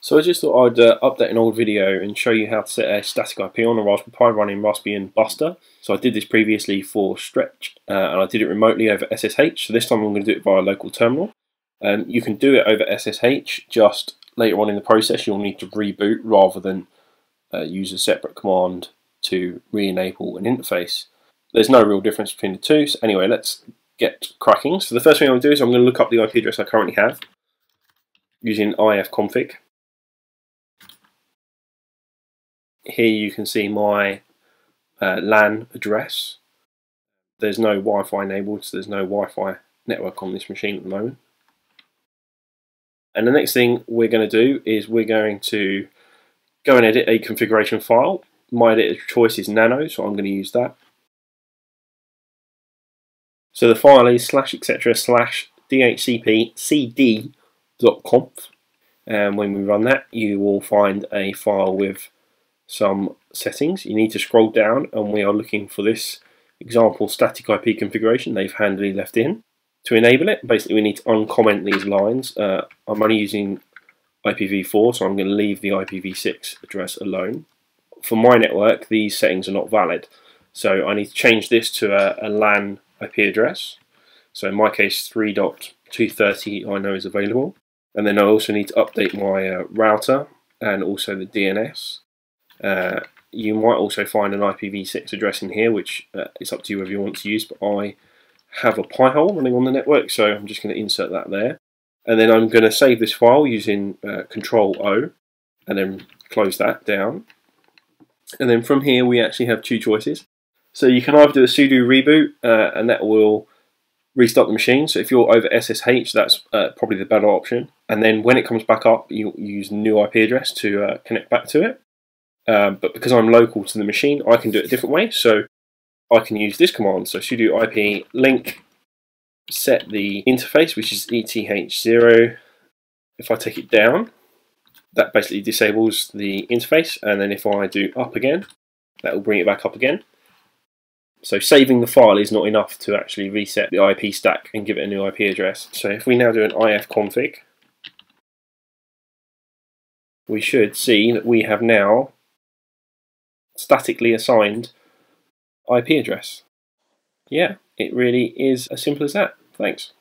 So I just thought I'd uh, update an old video and show you how to set a static IP on a Raspberry Pi running Raspbian Buster. So I did this previously for Stretch uh, and I did it remotely over SSH. So this time I'm going to do it via local terminal. Um, you can do it over SSH, just later on in the process you'll need to reboot rather than uh, use a separate command to re-enable an interface. There's no real difference between the two. So anyway, let's get cracking. So the first thing I'm going to do is I'm going to look up the IP address I currently have using ifconfig. Here you can see my uh, LAN address. There's no Wi-Fi enabled, so there's no Wi-Fi network on this machine at the moment. And the next thing we're going to do is we're going to go and edit a configuration file. My editor choice is Nano, so I'm going to use that. So the file is slash etc slash dhcpcd.conf and when we run that you will find a file with some settings. You need to scroll down and we are looking for this example static IP configuration they've handily left in. To enable it, basically we need to uncomment these lines. Uh, I'm only using IPv4, so I'm going to leave the IPv6 address alone. For my network, these settings are not valid. So I need to change this to a, a LAN IP address. So in my case, 3.230 I know is available. And then I also need to update my uh, router and also the DNS. Uh, you might also find an IPv6 address in here, which uh, it's up to you whether you want to use, but I have a Pi-hole running on the network, so I'm just going to insert that there. And then I'm going to save this file using uh, Control O, and then close that down. And then from here, we actually have two choices. So you can either do a sudo reboot, uh, and that will restart the machine. So if you're over SSH, that's uh, probably the better option. And then when it comes back up, you use new IP address to uh, connect back to it. Um, but because I'm local to the machine, I can do it a different way. So I can use this command. So sudo IP link set the interface, which is ETH0. If I take it down, that basically disables the interface. And then if I do up again, that will bring it back up again. So saving the file is not enough to actually reset the IP stack and give it a new IP address. So if we now do an ifconfig, we should see that we have now statically assigned IP address. Yeah, it really is as simple as that. Thanks.